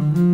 Mm-hmm.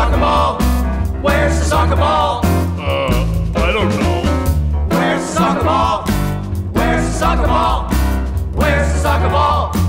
soccer ball? Where's the soccer ball? Uh, I don't know. Where's the soccer ball? Where's the soccer ball? Where's the soccer ball?